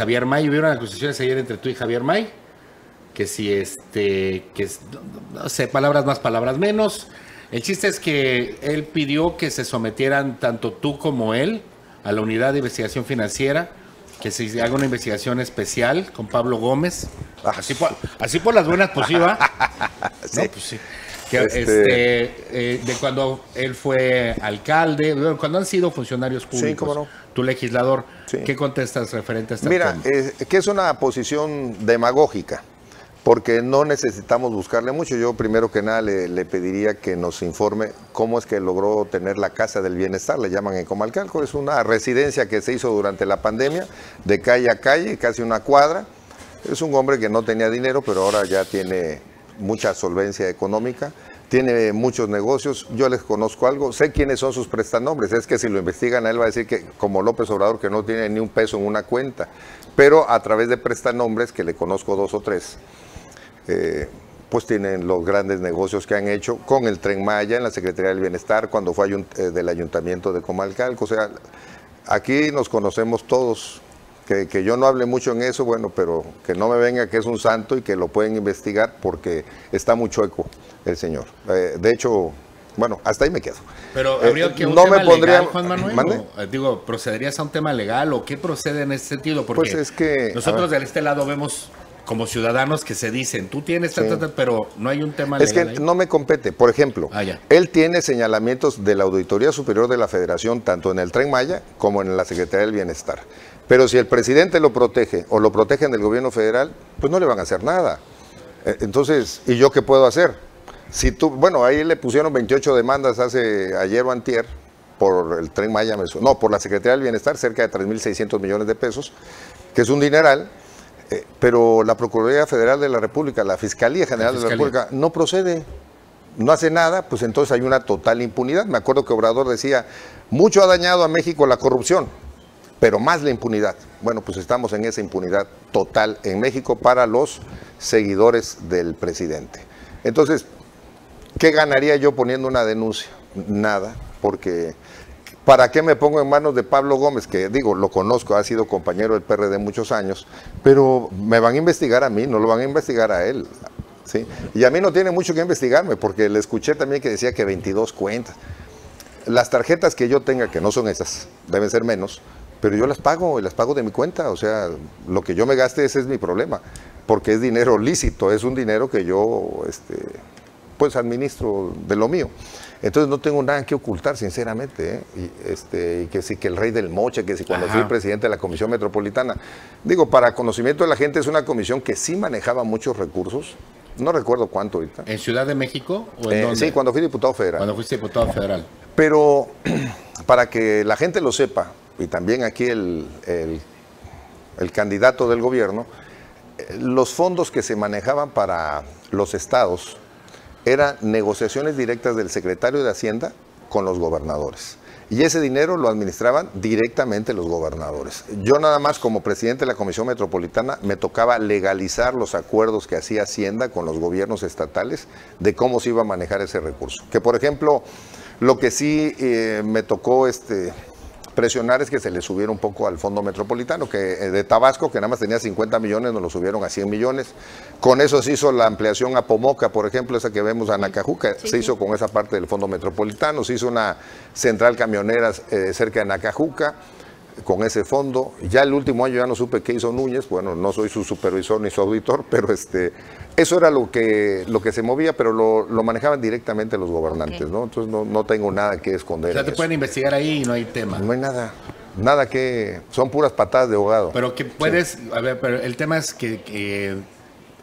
Javier May, hubieron acusaciones ayer entre tú y Javier May, que si este, que no sé, palabras más, palabras menos. El chiste es que él pidió que se sometieran tanto tú como él a la unidad de investigación financiera, que se haga una investigación especial con Pablo Gómez. Así por, así por las buenas, pues va. Sí. No, pues sí. Que, Este- este, eh, de cuando él fue alcalde, cuando han sido funcionarios públicos, cómo no. tu legislador, Sí. ¿qué contestas referente a esta Mira, eh, que es una posición demagógica, porque no necesitamos buscarle mucho. Yo primero que nada le, le pediría que nos informe cómo es que logró tener la Casa del Bienestar, le llaman en Comalcalco. Es una residencia que se hizo durante la pandemia, de calle a calle, casi una cuadra. Es un hombre que no tenía dinero, pero ahora ya tiene mucha solvencia económica. Tiene muchos negocios, yo les conozco algo, sé quiénes son sus prestanombres, es que si lo investigan él va a decir que como López Obrador que no tiene ni un peso en una cuenta, pero a través de prestanombres, que le conozco dos o tres, eh, pues tienen los grandes negocios que han hecho con el Tren Maya en la Secretaría del Bienestar, cuando fue ayunt- eh, del Ayuntamiento de Comalcalco. O sea, aquí nos conocemos todos. Que, que yo no hable mucho en eso, bueno, pero que no me venga que es un santo y que lo pueden investigar porque está muy chueco el señor. Eh, de hecho, bueno, hasta ahí me quedo. Pero Eh, habría que un no tema me pondría- legal, Juan Manuel. Eh, digo, ¿procederías a un tema legal o qué procede en ese sentido? Porque Pues es que, nosotros de este lado vemos como ciudadanos que se dicen, tú tienes, Sí. ta, ta, pero no hay un tema Es que legal. ahí. no me compete. Por ejemplo, Ah, él tiene señalamientos de la Auditoría Superior de la Federación, tanto en el Tren Maya como en la Secretaría del Bienestar. Pero si el presidente lo protege o lo protegen del gobierno federal, pues no le van a hacer nada. Eh, Entonces, ¿y yo qué puedo hacer? Si tú, bueno, ahí le pusieron 28 demandas hace ayer o antier por el Tren Maya, no, por la Secretaría del Bienestar, cerca de 3.600 millones de pesos, que es un dineral, eh, pero la Procuraduría Federal de la República, la Fiscalía General de la. República, no procede no hace nada, pues entonces hay una total impunidad. Me acuerdo que Obrador decía, mucho ha dañado a México la corrupción, pero más la impunidad. Bueno, pues estamos en esa impunidad total en México para los seguidores del presidente. Entonces, ¿qué ganaría yo poniendo una denuncia? Nada, porque ¿para qué me pongo en manos de Pablo Gómez? Que digo, lo conozco, ha sido compañero del PRD muchos años, pero me van a investigar a mí, no lo van a investigar a él. ¿sí? Y a mí no tiene mucho que investigarme, porque le escuché también que decía que 22 cuentas. Las tarjetas que yo tenga, que no son esas, deben ser menos, pero yo las pago y las pago de mi cuenta. O sea, lo que yo me gaste, ese es mi problema, porque es dinero lícito, es un dinero que yo este, pues administro de lo mío. Entonces no tengo nada que ocultar, sinceramente. ¿eh? Y, este, y que sí, que el rey del moche, que si cuando Ajá. fui presidente de la Comisión Metropolitana. Digo, para conocimiento de la gente, es una comisión que sí manejaba muchos recursos. No recuerdo cuánto ahorita. ¿En Ciudad de México o en Eh, dónde? sí, cuando fui diputado federal. Cuando fuiste diputado federal. Pero para que la gente lo sepa, y también aquí el, el- candidato del gobierno, los fondos que se manejaban para los estados eran negociaciones directas del secretario de Hacienda con los gobernadores. Y ese dinero lo administraban directamente los gobernadores. Yo nada más como presidente de la Comisión Metropolitana me tocaba legalizar los acuerdos que hacía Hacienda con los gobiernos estatales de cómo se iba a manejar ese recurso. Que por ejemplo, lo que sí eh, me tocó este, presionar es que se le subiera un poco al Fondo Metropolitano, que eh, de Tabasco, que nada más tenía 50 millones, nos lo subieron a 100 millones. Con eso se hizo la ampliación a Pomoca, por ejemplo, esa que vemos a Nacajuca, se hizo con esa parte del Fondo Metropolitano, se hizo una central camionera eh, cerca de Nacajuca con ese fondo. Ya el último año ya no supe qué hizo Núñez, bueno, no soy su supervisor ni su auditor, pero este, eso era lo que, lo que se movía, pero lo, lo manejaban directamente los gobernantes, ¿no? Entonces no, no tengo nada que esconder. O sea, te eso. pueden investigar ahí y no hay tema. No hay nada, nada que, son puras patadas de ahogado. Pero que puedes, a ver, pero el tema es que, que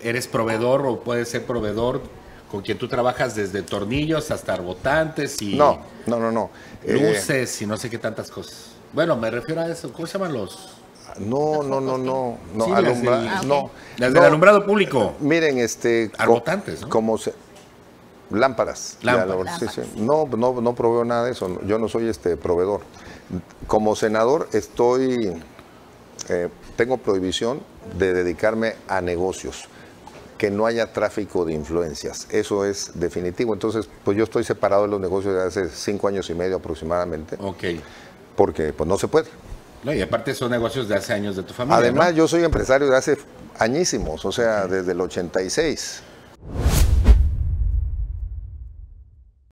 eres proveedor o puedes ser proveedor con quien tú trabajas desde tornillos hasta botantes y No, no, no, no. Eh, luces y no sé qué tantas cosas. Bueno, me refiero a eso. ¿Cómo se llaman los? no, no, no, no, no, Sí, las alumbra- del- Ah, no. Las no. del alumbrado público. Miren, este. Arbotantes, ¿no? Como se. Lámparas. Lámparas. Sí, sí. No, no, no proveo nada de eso. Yo no soy este proveedor. Como senador estoy. eh, tengo prohibición de dedicarme a negocios. Que no haya tráfico de influencias. Eso es definitivo. Entonces, pues yo estoy separado de los negocios desde hace cinco años y medio aproximadamente. Ok. Porque pues no se puede. No, y aparte son negocios de hace años de tu familia. Además, ¿no? yo soy empresario de hace añísimos, o sea, desde el 86.